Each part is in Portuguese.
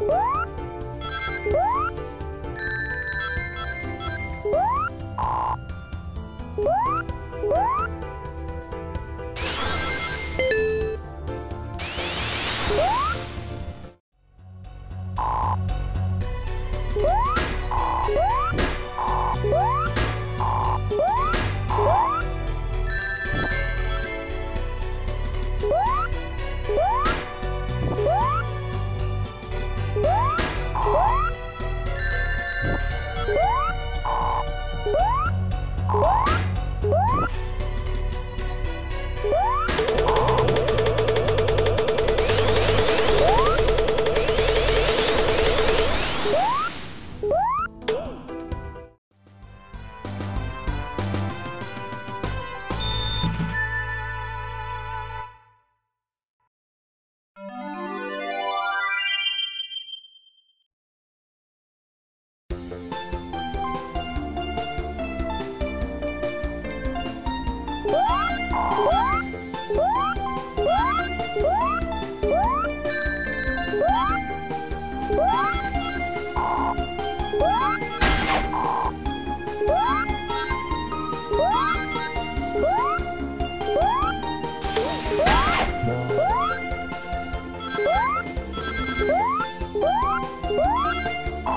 Woo!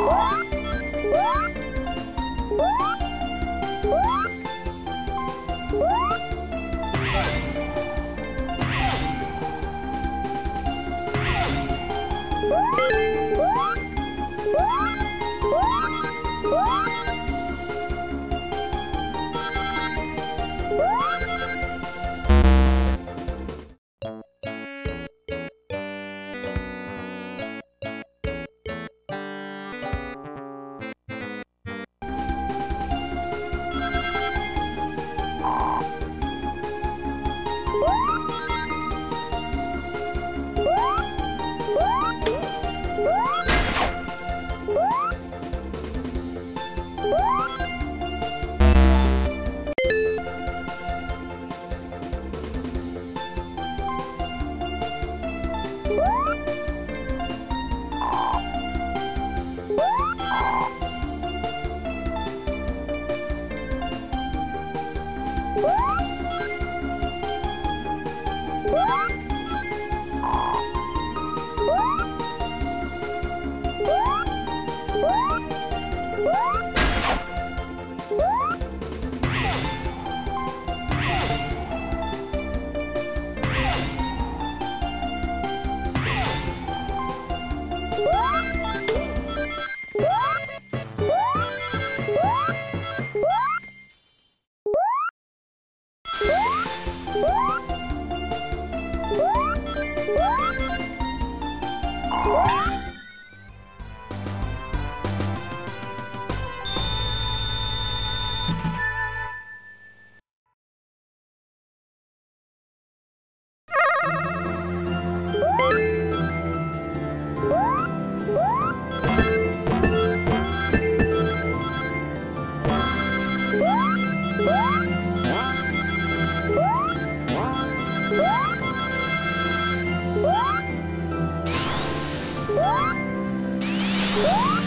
와! Woo!